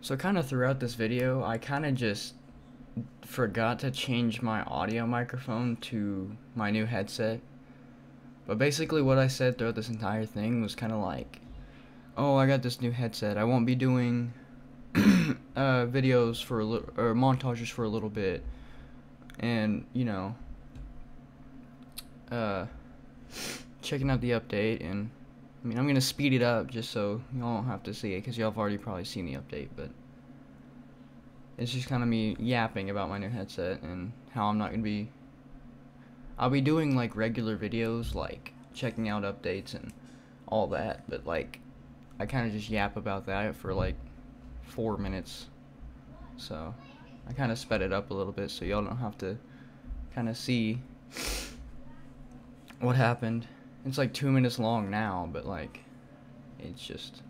So kind of throughout this video, I kind of just forgot to change my audio microphone to my new headset. But basically what I said throughout this entire thing was kind of like, oh, I got this new headset. I won't be doing uh, videos for a little, or montages for a little bit. And, you know, uh, checking out the update and I mean, I'm going to speed it up just so y'all don't have to see it because y'all have already probably seen the update, but it's just kind of me yapping about my new headset and how I'm not going to be I'll be doing like regular videos like checking out updates and all that, but like I kind of just yap about that for like 4 minutes. So, I kind of sped it up a little bit so y'all don't have to kind of see what happened. It's like two minutes long now, but like, it's just.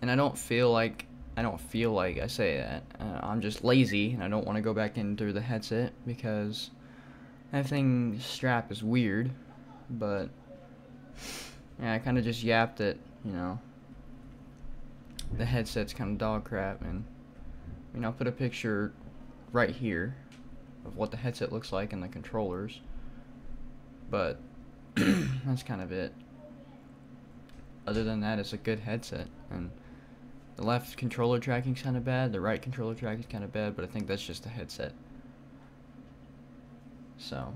And I don't feel like I don't feel like I say that. Uh, I'm just lazy and I don't want to go back in through the headset because that thing strap is weird. But yeah, I kind of just yapped it, you know. The headset's kind of dog crap, and I mean I'll put a picture right here of what the headset looks like and the controllers but that's kind of it. Other than that, it's a good headset, and the left controller tracking's kind of bad, the right controller tracking's kind of bad, but I think that's just the headset. So,